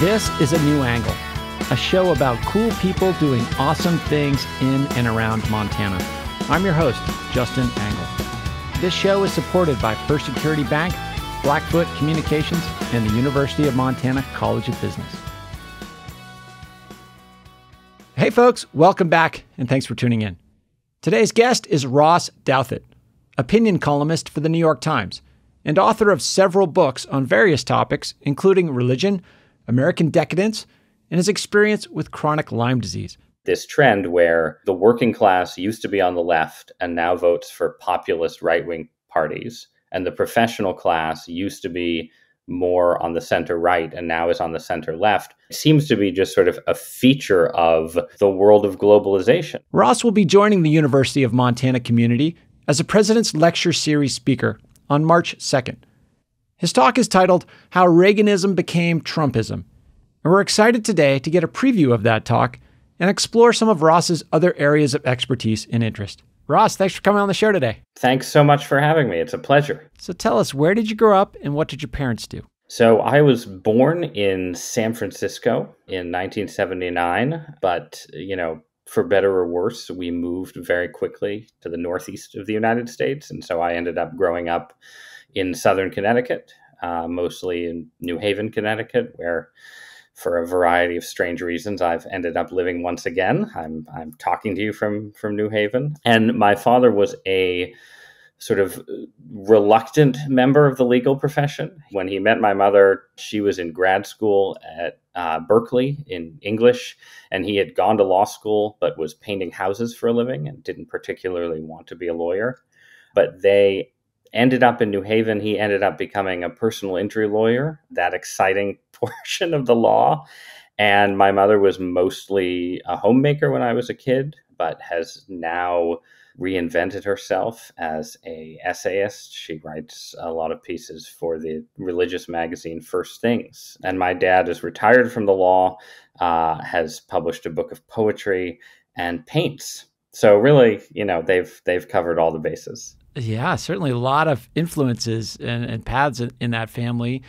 This is A New Angle, a show about cool people doing awesome things in and around Montana. I'm your host, Justin Angle. This show is supported by First Security Bank, Blackfoot Communications, and the University of Montana College of Business. Hey, folks, welcome back, and thanks for tuning in. Today's guest is Ross Douthat, opinion columnist for the New York Times and author of several books on various topics, including religion, American decadence, and his experience with chronic Lyme disease. This trend where the working class used to be on the left and now votes for populist right wing parties, and the professional class used to be more on the center right and now is on the center left it seems to be just sort of a feature of the world of globalization. Ross will be joining the University of Montana community as a President's Lecture Series speaker on March 2nd. His talk is titled How Reaganism Became Trumpism. And we're excited today to get a preview of that talk and explore some of Ross's other areas of expertise and interest. Ross, thanks for coming on the show today. Thanks so much for having me. It's a pleasure. So tell us, where did you grow up and what did your parents do? So I was born in San Francisco in 1979, but, you know, for better or worse, we moved very quickly to the northeast of the United States. And so I ended up growing up in southern Connecticut, uh, mostly in New Haven, Connecticut, where for a variety of strange reasons, I've ended up living once again. I'm, I'm talking to you from, from New Haven. And my father was a sort of reluctant member of the legal profession. When he met my mother, she was in grad school at uh, Berkeley in English, and he had gone to law school but was painting houses for a living and didn't particularly want to be a lawyer. But they ended up in New Haven. He ended up becoming a personal injury lawyer, that exciting portion of the law. And my mother was mostly a homemaker when I was a kid, but has now reinvented herself as a essayist. She writes a lot of pieces for the religious magazine First Things. And my dad is retired from the law, uh, has published a book of poetry, and paints. So really, you know, they've they've covered all the bases. Yeah, certainly a lot of influences and, and paths in, in that family.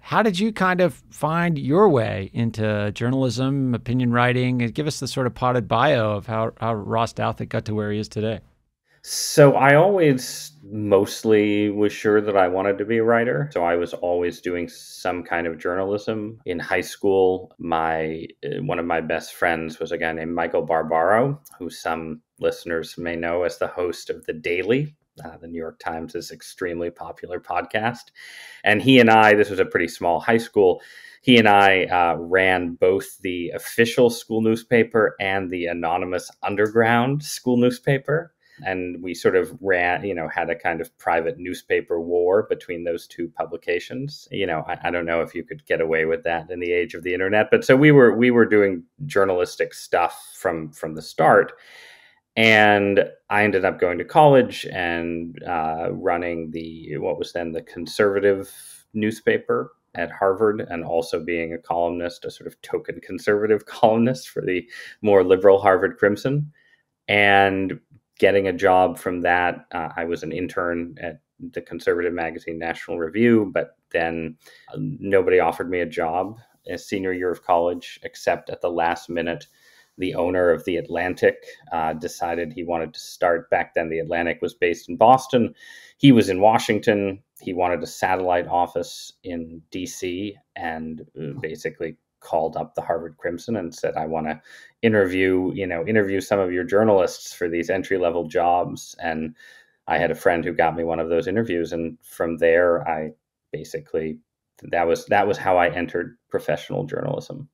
How did you kind of find your way into journalism, opinion writing? and Give us the sort of potted bio of how, how Ross Douthat got to where he is today. So I always mostly was sure that I wanted to be a writer. So I was always doing some kind of journalism. In high school, my uh, one of my best friends was a guy named Michael Barbaro, who some listeners may know as the host of The Daily, uh, the New York Times is extremely popular podcast. And he and I, this was a pretty small high school, he and I uh, ran both the official school newspaper and the anonymous underground school newspaper and we sort of ran, you know, had a kind of private newspaper war between those two publications. You know, I, I, don't know if you could get away with that in the age of the internet, but so we were we were doing journalistic stuff from from the start. And I ended up going to college and uh, running the what was then the conservative newspaper at Harvard and also being a columnist, a sort of token conservative columnist for the more liberal Harvard Crimson. And getting a job from that. Uh, I was an intern at the conservative magazine National Review, but then uh, nobody offered me a job a senior year of college, except at the last minute. The owner of The Atlantic uh, decided he wanted to start. Back then, The Atlantic was based in Boston. He was in Washington. He wanted a satellite office in DC and uh, basically called up the Harvard Crimson and said, I want to interview, you know, interview some of your journalists for these entry level jobs. And I had a friend who got me one of those interviews. And from there, I basically, that was, that was how I entered professional journalism.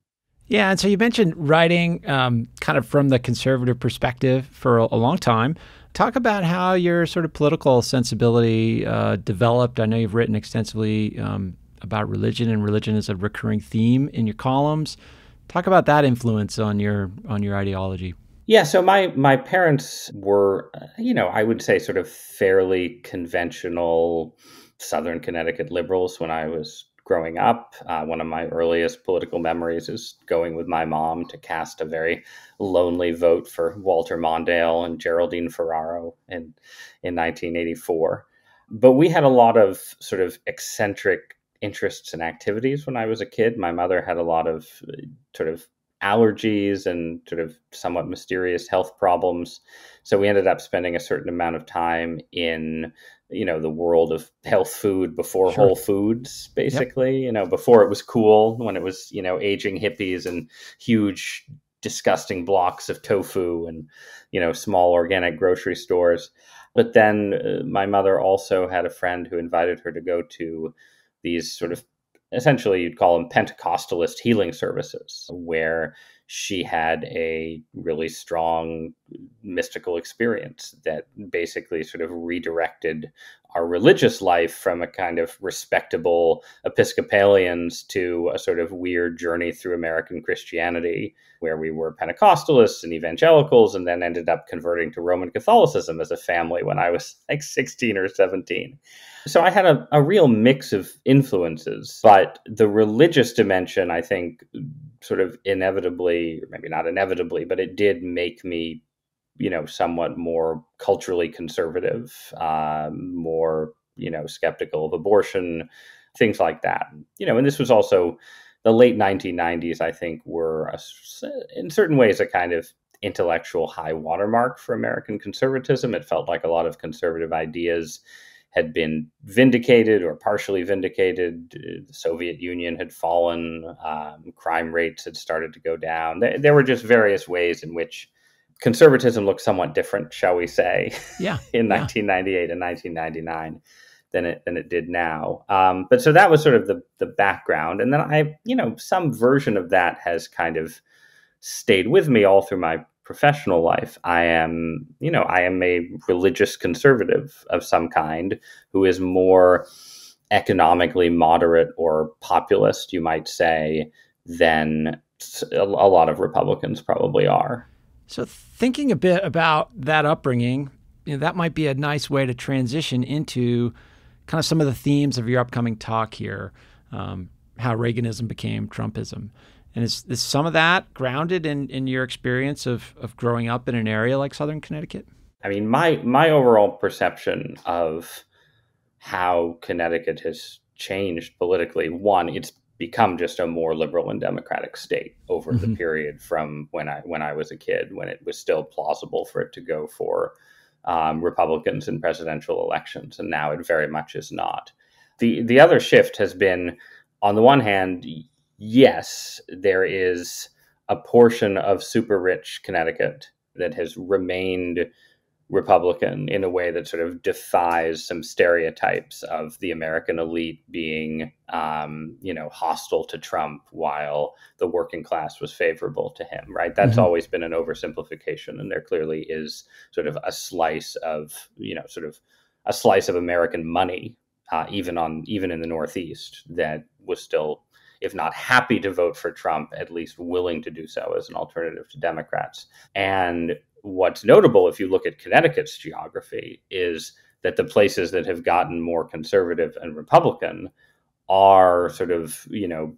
Yeah. And so you mentioned writing um, kind of from the conservative perspective for a, a, long time. Talk about how your sort of political sensibility uh, developed. I know you've written extensively um, about religion, and religion is a recurring theme in your columns. Talk about that influence on your on your ideology. Yeah, so my my parents were, uh, you know, I would say sort of fairly conventional Southern Connecticut liberals when I was growing up. Uh, one of my earliest political memories is going with my mom to cast a very lonely vote for Walter Mondale and Geraldine Ferraro in in 1984. But we had a lot of sort of eccentric interests and activities when I was a kid. My mother had a lot of uh, sort of allergies and sort of somewhat mysterious health problems. So we ended up spending a certain amount of time in you know the world of health food before sure. Whole Foods, basically. Yep. You know, before it was cool, when it was you know aging hippies and huge, disgusting blocks of tofu and you know small organic grocery stores. But then uh, my mother also had a friend who invited her to go to these sort of essentially you'd call them Pentecostalist healing services, where she had a really strong mystical experience that basically sort of redirected our religious life from a kind of respectable Episcopalians to a sort of weird journey through American Christianity, where we were Pentecostalists and evangelicals, and then ended up converting to Roman Catholicism as a family when I was like 16 or 17. So I had a, a real mix of influences, but the religious dimension, I think, sort of inevitably, or maybe not inevitably, but it did make me, you know, somewhat more culturally conservative, um, more, you know, skeptical of abortion, things like that. You know, and this was also the late 1990s, I think, were a, in certain ways a kind of intellectual high watermark for American conservatism. It felt like a lot of conservative ideas had been vindicated or partially vindicated. The Soviet Union had fallen, um, crime rates had started to go down. There, there, were just various ways in which conservatism looked somewhat different, shall we say, yeah, in yeah. 1998 and 1999 than it than it did now. Um, but so that was sort of the the background, and then I, you know, some version of that has kind of stayed with me all through my professional life. I am, you know, I am a religious conservative of some kind who is more economically moderate or populist, you might say, than a lot of Republicans probably are. So, thinking a bit about that upbringing, you know, that might be a nice way to transition into kind of some of the themes of your upcoming talk here um, how Reaganism became Trumpism. And is, is some of that grounded in, in your experience of, of growing up in an area like Southern Connecticut? I mean, my my overall perception of how Connecticut has changed politically, one, it's become just a more liberal and democratic state over mm-hmm. the period from when I when I was a kid, when it was still plausible for it to go for um, Republicans in presidential elections, and now it very much is not. the The other shift has been, on the one hand, yes, there is a portion of super rich Connecticut that has remained Republican in a way that sort of defies some stereotypes of the American elite being, um, you know, hostile to Trump while the working class was favorable to him. Right? That's mm-hmm. always been an oversimplification, and there clearly is sort of a slice of, you know, sort of a slice of American money, uh, even on even in the Northeast, that was still if not happy to vote for Trump, at least willing to do so as an alternative to Democrats. And what's notable, if you look at Connecticut's geography, is that the places that have gotten more conservative and Republican are sort of, you know,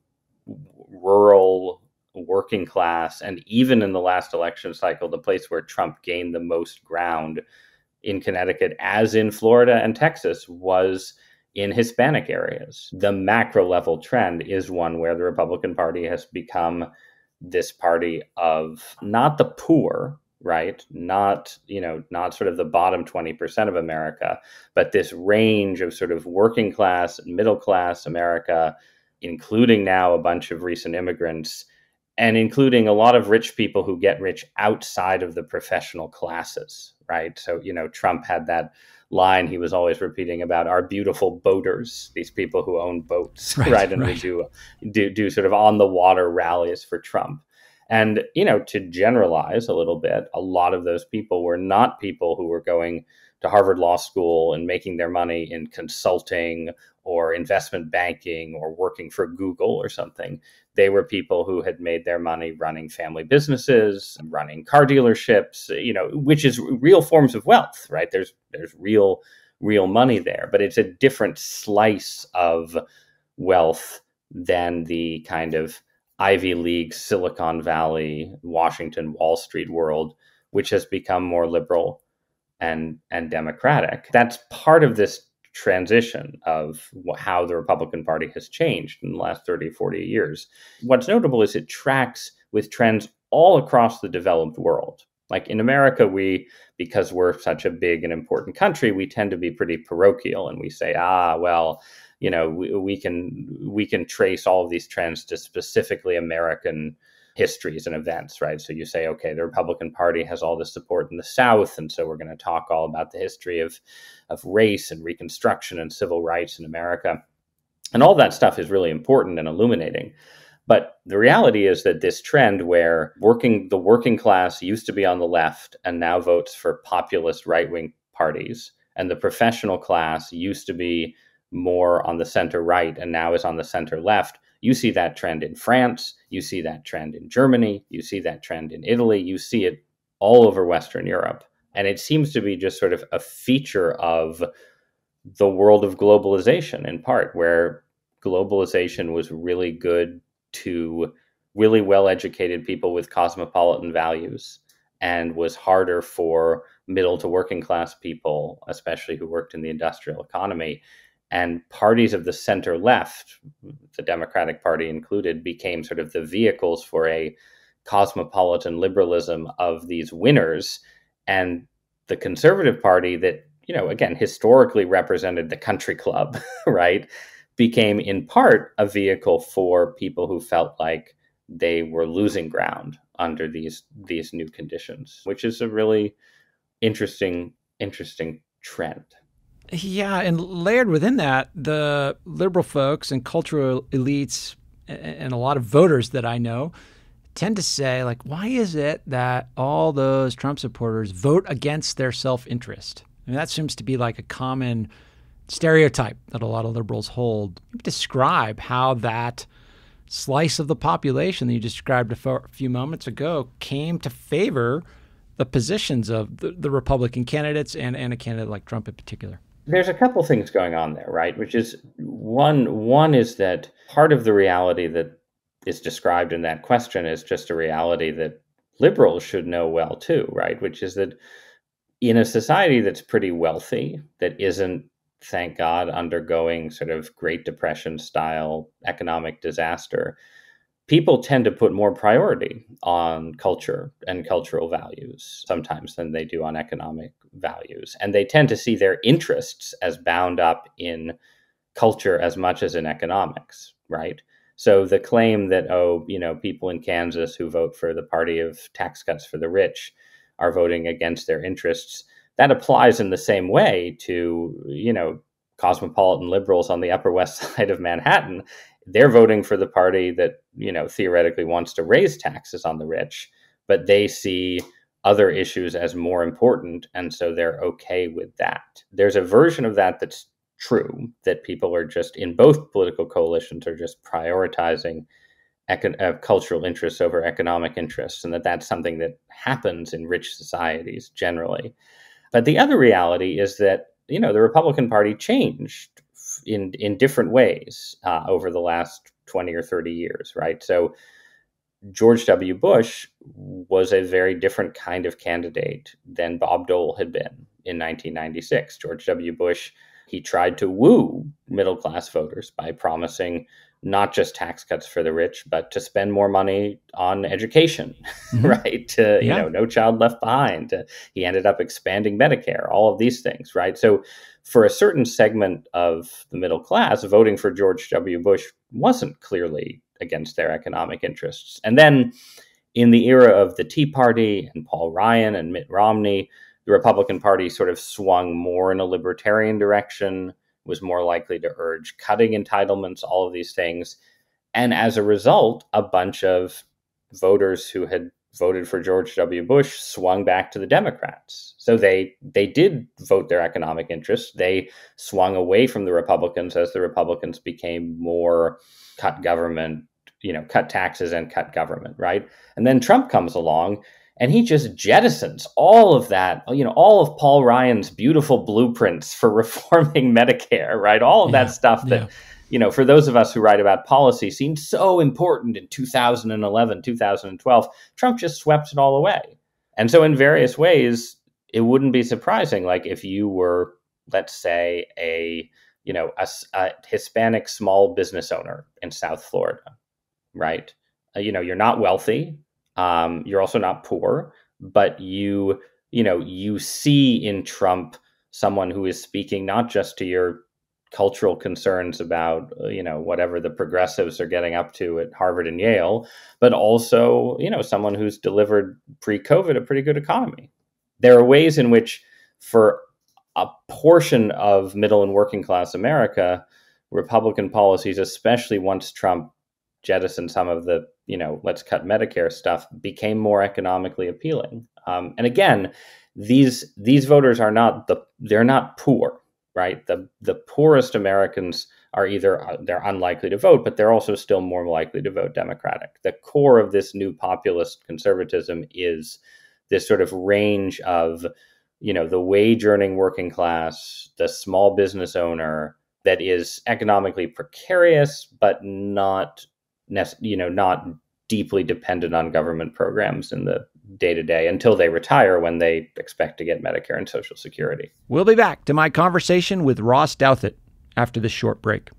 rural, working class. And even in the last election cycle, the place where Trump gained the most ground in Connecticut, as in Florida and Texas, was in Hispanic areas. The macro level trend is one where the Republican Party has become this party of not the poor, right? Not, you know, not sort of the bottom 20% of America, but this range of sort of working class and middle class America, including now a bunch of recent immigrants and including a lot of rich people who get rich outside of the professional classes, right? So, you know, Trump had that line he was always repeating about our beautiful boaters, these people who own boats, right? right? And right. we do, do do sort of on the water rallies for Trump. And you know, to generalize a little bit, a lot of those people were not people who were going to Harvard Law School and making their money in consulting or investment banking or working for Google or something. They were people who had made their money running family businesses, running car dealerships, you know, which is real forms of wealth, right? There's there's real real money there, but it's a different slice of wealth than the kind of Ivy League, Silicon Valley, Washington, Wall Street world, which has become more liberal and and democratic. That's part of this transition of how the Republican Party has changed in the last 30, 40 years. What's notable is it tracks with trends all across the developed world. Like in America, we, because we're such a big and important country, we tend to be pretty parochial and we say, ah, well, you know, we, we can we can trace all of these trends to specifically American histories and events, right? So you say, okay, the Republican Party has all this support in the South, and so we're going to talk all about the history of of race and Reconstruction and civil rights in America, and all that stuff is really important and illuminating. But the reality is that this trend where working the working class used to be on the left and now votes for populist right wing parties, and the professional class used to be more on the center right and now is on the center left. You see that trend in France, you see that trend in Germany, you see that trend in Italy, you see it all over Western Europe. And it seems to be just sort of a feature of the world of globalization in part, where globalization was really good to really well educated people with cosmopolitan values and was harder for middle to working class people, especially who worked in the industrial economy. And parties of the center left, the Democratic Party included, became sort of the vehicles for a cosmopolitan liberalism of these winners. And the Conservative Party, that, you know, again, historically represented the country club, right? became in part a vehicle for people who felt like they were losing ground under these these new conditions, which is a really interesting interesting trend. Yeah, and layered within that, the liberal folks and cultural elites and a lot of voters that I know tend to say like why is it that all those Trump supporters vote against their self-interest? I mean that seems to be like a common stereotype that a lot of liberals hold. Describe how that slice of the population that you described a few moments ago came to favor the positions of the, the Republican candidates and, and a candidate like Trump in particular. There's a couple things going on there, right? Which is one one is that part of the reality that is described in that question is just a reality that liberals should know well too, right? Which is that in a society that's pretty wealthy, that isn't thank God, undergoing sort of Great Depression style economic disaster, people tend to put more priority on culture and cultural values sometimes than they do on economic values. And they tend to see their interests as bound up in culture as much as in economics, right? So the claim that, oh, you know, people in Kansas who vote for the party of tax cuts for the rich are voting against their interests that applies in the same way to you know cosmopolitan liberals on the upper west side of manhattan they're voting for the party that you know theoretically wants to raise taxes on the rich but they see other issues as more important and so they're okay with that. There's a version of that that's true that people are just in both political coalitions are just prioritizing econ- uh, cultural interests over economic interests and that that's something that happens in rich societies generally. But the other reality is that you know the Republican Party changed in in different ways uh, over the last twenty or thirty years, right? So George W. Bush was a very different kind of candidate than Bob Dole had been in 1996. George W. Bush he tried to woo middle class voters by promising not just tax cuts for the rich, but to spend more money on education, mm-hmm. right? To, yeah. You know, no child left behind. he ended up expanding Medicare, all of these things, right? So, for a certain segment of the middle class, voting for George W. Bush wasn't clearly against their economic interests. And then in the era of the Tea Party and Paul Ryan and Mitt Romney, the Republican Party sort of swung more in a libertarian direction was more likely to urge cutting entitlements, all of these things. And as a result, a bunch of voters who had voted for George W. Bush swung back to the Democrats. So they they did vote their economic interests. They swung away from the Republicans as the Republicans became more cut government, you know, cut taxes and cut government, right? And then Trump comes along and he just jettisons all of that you know all of paul ryan's beautiful blueprints for reforming medicare right all of yeah, that stuff that yeah. You know for those of us who write about policy seemed so important in 2011 2012 trump just swept it all away and so in various ways it wouldn't be surprising like if you were let's say, a you know a, a Hispanic small business owner in South Florida, right? Uh, you know, you're not wealthy, um, you're also not poor, but you you know you see in Trump someone who is speaking not just to your cultural concerns about uh, you know whatever the progressives are getting up to at Harvard and Yale, but also you know someone who's delivered pre-COVID a pretty good economy. There are ways in which, for a portion of middle and working class America, Republican policies, especially once Trump jettisoned some of the you know let's cut Medicare stuff, became more economically appealing. Um, and again, these these voters are not the they're not poor right? The the poorest Americans are either uh, they're unlikely to vote, but they're also still more likely to vote Democratic. The core of this new populist conservatism is this sort of range of, you know, the wage earning working class, the small business owner that is economically precarious, but not, you know, not deeply dependent on government programs in the day to day until they retire when they expect to get Medicare and Social Security. We'll be back to my conversation with Ross Douthat after this short break.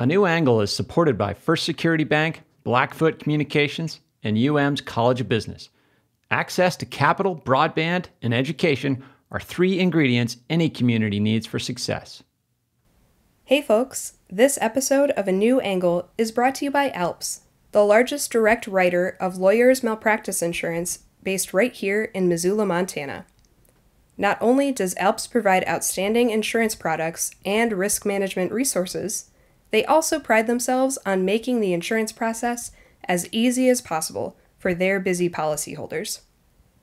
A New Angle is supported by First Security Bank, Blackfoot Communications, and UM's College of Business. Access to capital, broadband, and education are three ingredients any community needs for success. Hey folks, this episode of A New Angle is brought to you by ALPS, the largest direct writer of lawyers' malpractice insurance based right here in Missoula, Montana. Not only does ALPS provide outstanding insurance products and risk management resources, they also pride themselves on making the insurance process as easy as possible for their busy policyholders.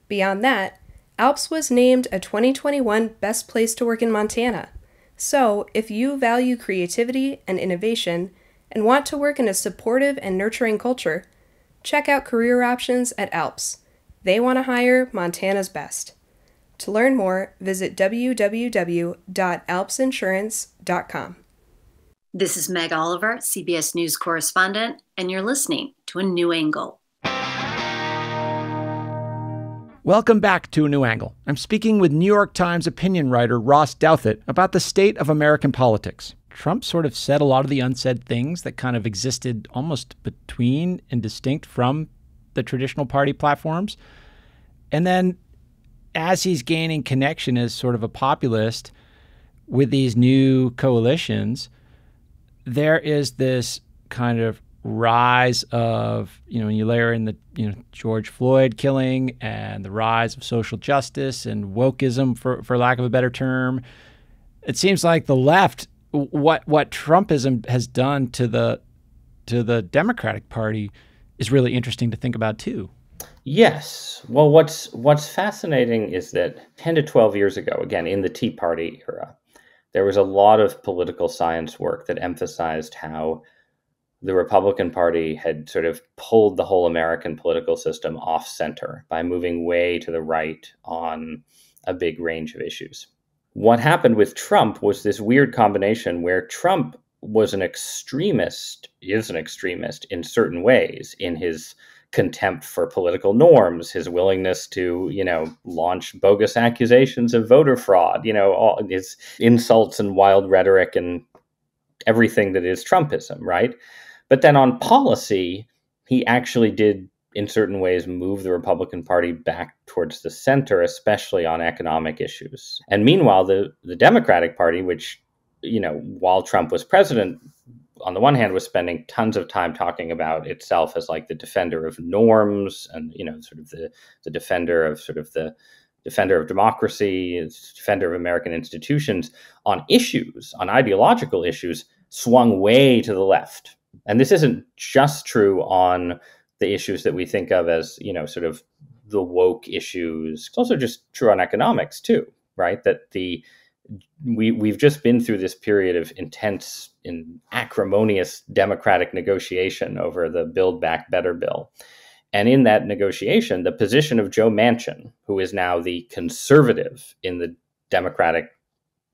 Beyond that, ALPS was named a 2021 Best Place to Work in Montana. So, if you value creativity and innovation, and want to work in a supportive and nurturing culture, check out career options at ALPS. They want to hire Montana's best. To learn more, visit www.alpsinsurance.com. This is Meg Oliver, CBS News correspondent, and you're listening to A New Angle. Welcome back to A New Angle. I'm speaking with New York Times opinion writer Ross Douthat about the state of American politics. Trump sort of said a lot of the unsaid things that kind of existed almost between and distinct from the traditional party platforms. And then as he's gaining connection as sort of a populist with these new coalitions, there is this kind of rise of, you know, when you layer in the, you know, George Floyd killing and the rise of social justice and wokeism, for, for lack of a better term, it seems like the left what what Trumpism has done to the to the Democratic Party is really interesting to think about too. Yes. Well, what's what's fascinating is that 10 to 12 years ago, again in the Tea Party era, there was a lot of political science work that emphasized how the Republican Party had sort of pulled the whole American political system off center by moving way to the right on a big range of issues what happened with Trump was this weird combination where Trump was an extremist, is an extremist in certain ways in his contempt for political norms, his willingness to, you know, launch bogus accusations of voter fraud, you know, all his insults and wild rhetoric and everything that is Trumpism, right? But then on policy, he actually did in certain ways move the Republican Party back towards the center, especially on economic issues. And meanwhile, the, the Democratic Party, which, you know, while Trump was president, on the one hand was spending tons of time talking about itself as like the defender of norms and, you know, sort of the, the defender of sort of the defender of democracy, defender of American institutions on issues, on ideological issues, swung way to the left. And this isn't just true on the issues that we think of as you know sort of the woke issues. It's also just true on economics too, right? That the we we've just been through this period of intense and acrimonious democratic negotiation over the Build Back Better bill. And in that negotiation, the position of Joe Manchin, who is now the conservative in the Democratic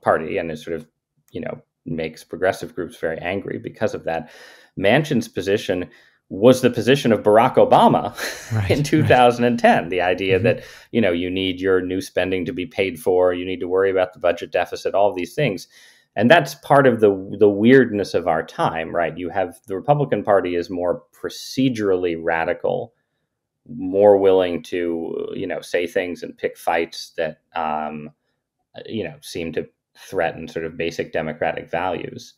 Party and is sort of, you know, makes progressive groups very angry because of that. Manchin's position was the position of Barack Obama right, in 2010. Right. The idea mm-hmm. that you know you need your new spending to be paid for, you need to worry about the budget deficit, all these things, and that's part of the the weirdness of our time, right? You have the Republican Party is more procedurally radical, more willing to you know say things and pick fights that um, you know seem to threaten sort of basic democratic values.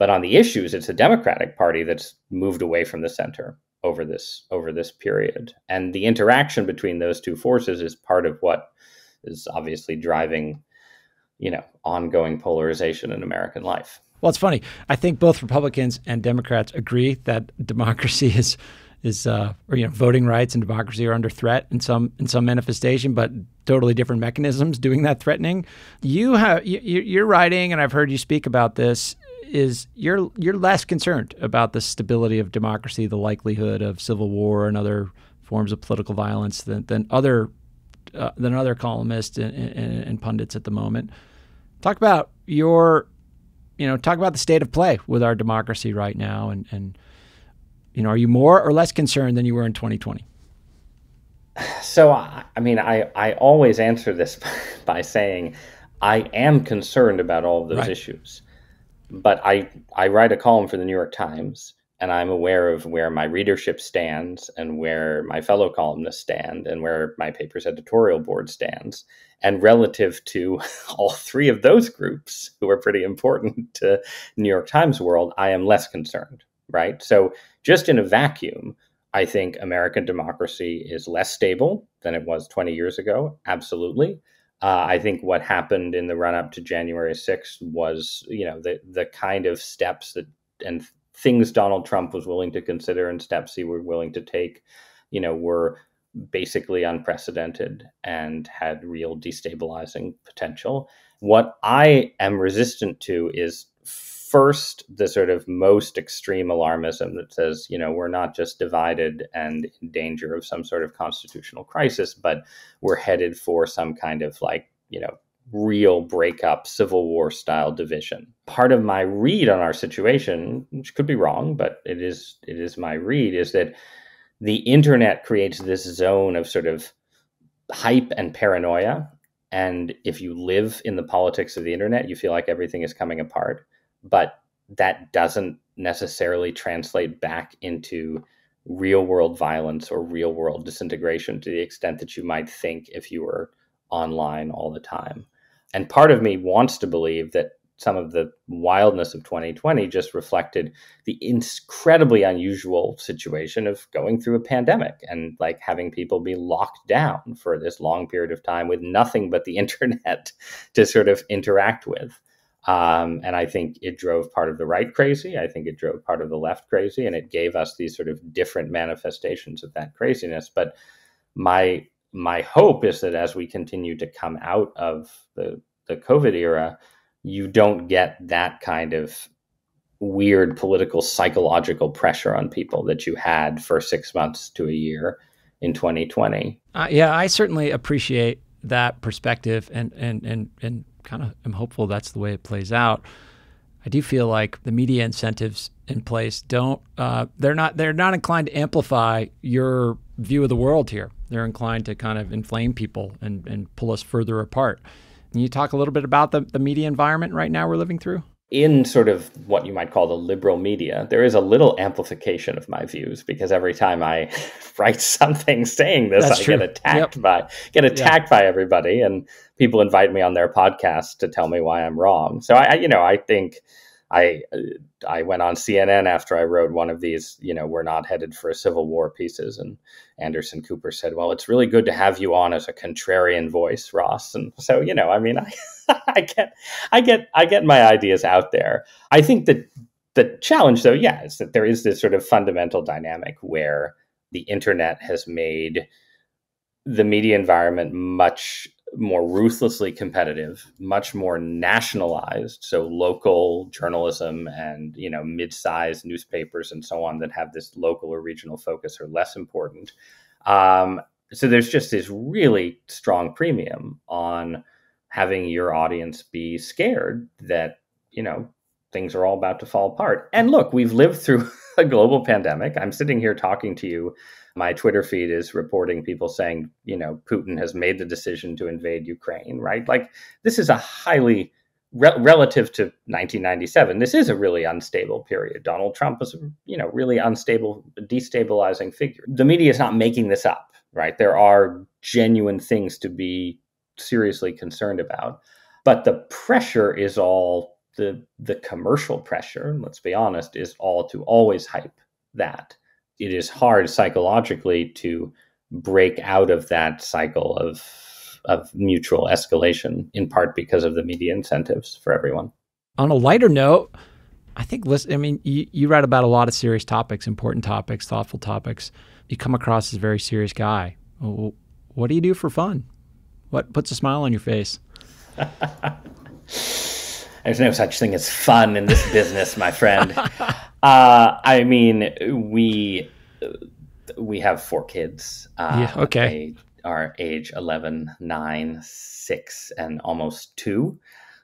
But on the issues, it's the Democratic Party that's moved away from the center over this over this period. And the interaction between those two forces is part of what is obviously driving, you know, ongoing polarization in American life. Well, it's funny. I think both Republicans and Democrats agree that democracy is is uh, or you know voting rights and democracy are under threat in some in some manifestation, but totally different mechanisms doing that threatening. You have you, you're writing, and I've heard you speak about this is you're you're less concerned about the stability of democracy, the likelihood of civil war and other forms of political violence than than other uh, than other columnists and, and, and, pundits at the moment. Talk about your, you know, talk about the state of play with our democracy right now, and and you know, are you more or less concerned than you were in 2020? So I, I mean, I I always answer this by saying I am concerned about all of those right. issues but I I write a column for the New York Times and I'm aware of where my readership stands and where my fellow columnists stand and where my paper's editorial board stands. And relative to all three of those groups who are pretty important to New York Times world, I am less concerned, right? So just in a vacuum, I think American democracy is less stable than it was 20 years ago, absolutely. Uh, I think what happened in the run up to January 6th was, you know, the the kind of steps that and things Donald Trump was willing to consider and steps he were willing to take, you know, were basically unprecedented and had real destabilizing potential. What I am resistant to is first the sort of most extreme alarmism that says, you know, we're not just divided and in danger of some sort of constitutional crisis, but we're headed for some kind of like, you know, real breakup, civil war style division. Part of my read on our situation, which could be wrong, but it is it is my read, is that the internet creates this zone of sort of hype and paranoia. And if you live in the politics of the internet, you feel like everything is coming apart but that doesn't necessarily translate back into real world violence or real world disintegration to the extent that you might think if you were online all the time. And part of me wants to believe that some of the wildness of 2020 just reflected the incredibly unusual situation of going through a pandemic and like having people be locked down for this long period of time with nothing but the internet to sort of interact with. Um, and I think it drove part of the right crazy. I think it drove part of the left crazy, and it gave us these sort of different manifestations of that craziness. But my my hope is that as we continue to come out of the the COVID era, you don't get that kind of weird political psychological pressure on people that you had for six months to a year in 2020. Uh, yeah, I certainly appreciate that perspective and and and and kind of am hopeful that's the way it plays out. I do feel like the media incentives in place don't uh, they're not they're not inclined to amplify your view of the world here. They're inclined to kind of inflame people and, and pull us further apart. Can you talk a little bit about the, the media environment right now we're living through? In sort of what you might call the liberal media, there is a little amplification of my views because every time I write something saying this, That's I true. get attacked yep. by get attacked by everybody, and people invite me on their podcast to tell me why I'm wrong. So I, you know, I think I I went on CNN after I wrote one of these, you know, we're not headed for a civil war pieces, and Anderson Cooper said, "Well, it's really good to have you on as a contrarian voice, Ross." And so, you know, I mean, I I get I get I get my ideas out there. I think that the challenge, though, yeah, is that there is this sort of fundamental dynamic where the internet has made the media environment much more ruthlessly competitive, much more nationalized. So local journalism and you know mid-sized newspapers and so on that have this local or regional focus are less important. Um, so there's just this really strong premium on having your audience be scared that you know things are all about to fall apart. And look, we've lived through a global pandemic. I'm sitting here talking to you. My Twitter feed is reporting people saying, you know, Putin has made the decision to invade Ukraine, right? Like, this is a highly re- relative to 1997, this is a really unstable period. Donald Trump was, you know, really unstable, destabilizing figure. The media is not making this up, right? There are genuine things to be seriously concerned about, but the pressure is all the the commercial pressure. Let's be honest, is all to always hype that. It is hard psychologically to break out of that cycle of of mutual escalation, in part because of the media incentives for everyone. On a lighter note, I think, listen, I mean, you, you write about a lot of serious topics, important topics, thoughtful topics. You come across as a very serious guy. What do you do for fun? What puts a smile on your face? There's no such thing as fun in this business, my friend. Uh, I mean, we we have four kids. Uh, yeah. Okay are age 11, 9, 6, and almost 2.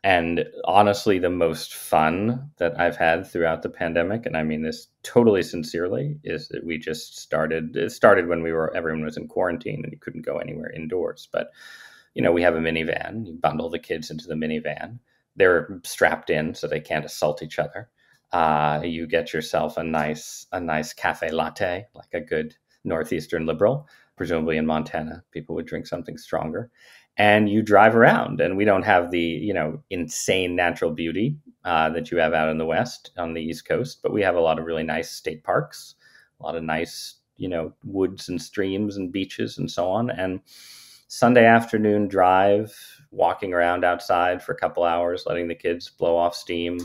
And honestly, the most fun that I've had throughout the pandemic, and I mean this totally sincerely, is that we just started. It started when we were everyone was in quarantine and you couldn't go anywhere indoors. But you know, we have a minivan. You bundle the kids into the minivan. They're strapped in so they can't assault each other. Uh, you get yourself a nice a nice cafe latte, like a good northeastern liberal presumably in Montana, people would drink something stronger. And you drive around, and we don't have the you know insane natural beauty uh, that you have out in the West on the East Coast, but we have a lot of really nice state parks, a lot of nice you know woods and streams and beaches and so on. And Sunday afternoon drive, walking around outside for a couple hours, letting the kids blow off steam,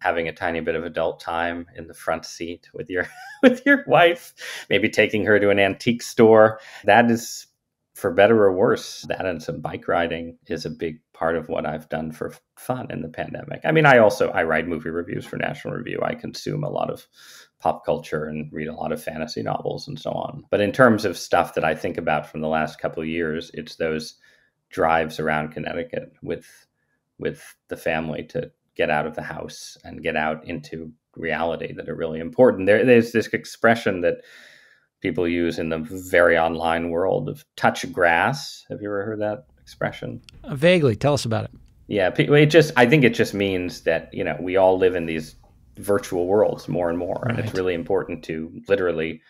having a tiny bit of adult time in the front seat with your with your wife, maybe taking her to an antique store. That is for better or worse, that and some bike riding is a big part of what I've done for fun in the pandemic. I mean, I also I write movie reviews for National Review. I consume a lot of pop culture and read a lot of fantasy novels and so on. But in terms of stuff that I think about from the last couple years, it's those drives around Connecticut with with the family to get out of the house and get out into reality that are really important. There, there's this expression that people use in the very online world of touch grass. Have you ever heard that expression? Uh, vaguely. Tell us about it. Yeah, it just I think it just means that, you know, we all live in these virtual worlds more and more right. and it's really important to literally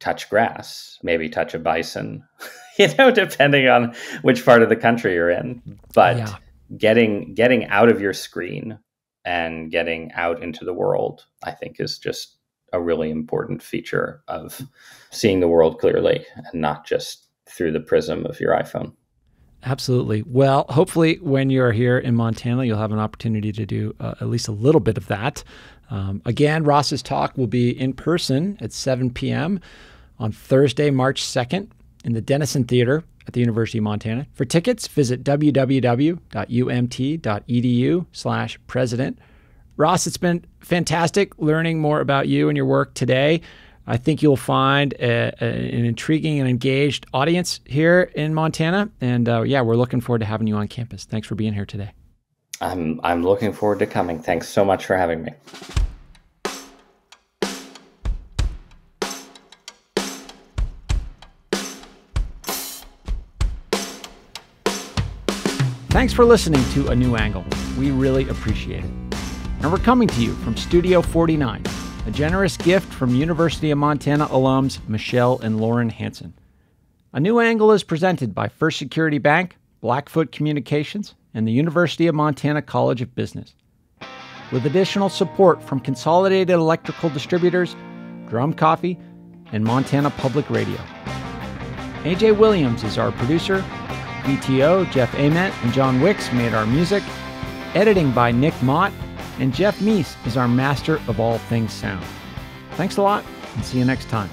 touch grass, maybe touch a bison, you know, depending on which part of the country you're in. But yeah. getting getting out of your screen and getting out into the world, I think, is just a really important feature of seeing the world clearly and not just through the prism of your iPhone. Absolutely. Well, hopefully, when you're here in Montana, you'll have an opportunity to do uh, at least a little bit of that. Um, again, Ross's talk will be in person at 7 p.m. on Thursday, March 2nd in the Dennison Theater at the University of Montana. For tickets, visit www.umt.edu slash president. Ross, it's been fantastic learning more about you and your work today. I think you'll find a, a, an intriguing and engaged audience here in Montana. And uh, yeah, we're looking forward to having you on campus. Thanks for being here today. I'm, I'm looking forward to coming. Thanks so much for having me. Thanks for listening to A New Angle. We really appreciate it. And we're coming to you from Studio 49, a generous gift from University of Montana alums Michelle and Lauren Hanson. A New Angle is presented by First Security Bank, Blackfoot Communications, and the University of Montana College of Business. With additional support from Consolidated Electrical Distributors, Drum Coffee, and Montana Public Radio. AJ Williams is our producer, BTO, Jeff Ament, and John Wicks made our music. Editing by Nick Mott, and Jeff Meese is our master of all things sound. Thanks a lot, and see you next time.